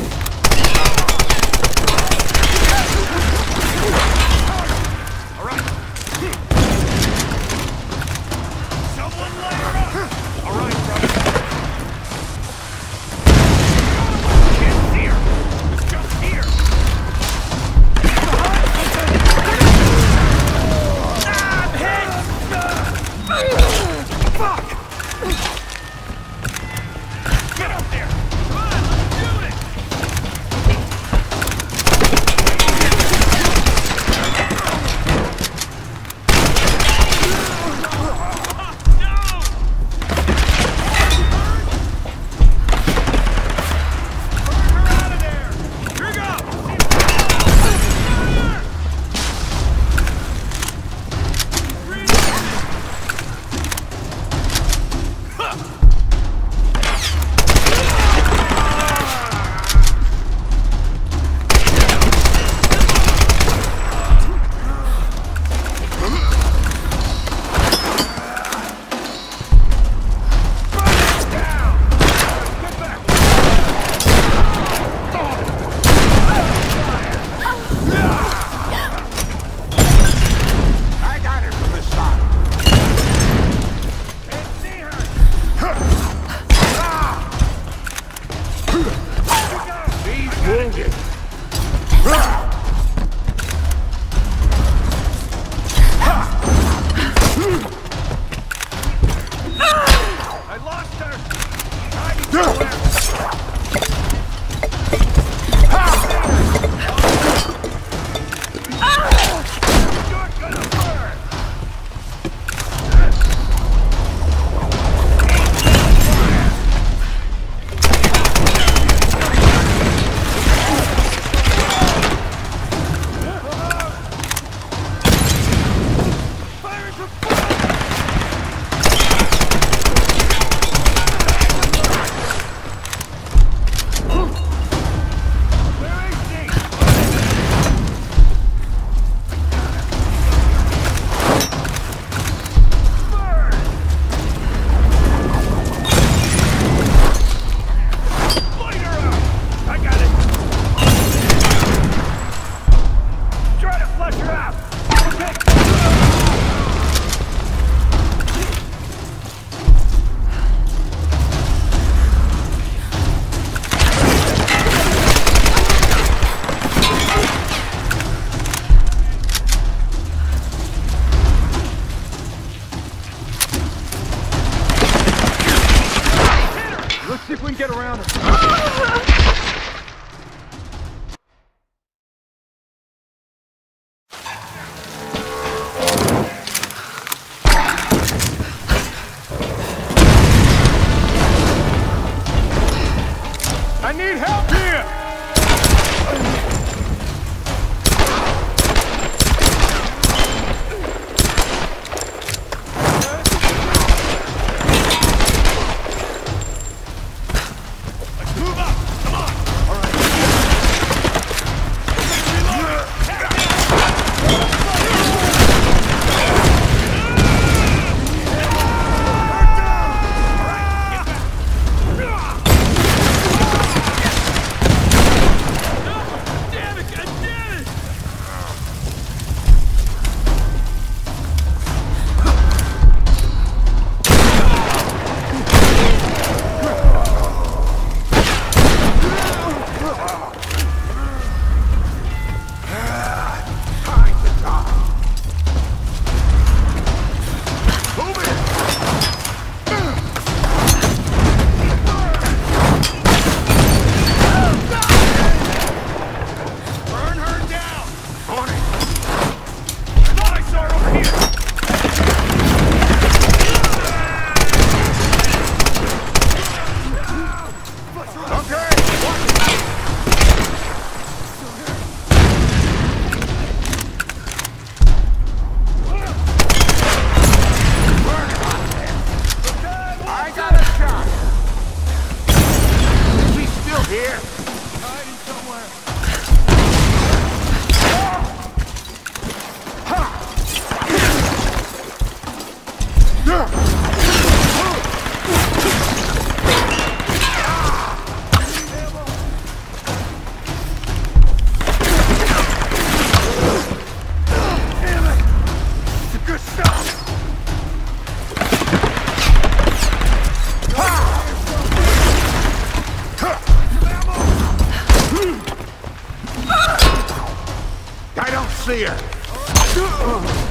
Oh! get around him. here. See her.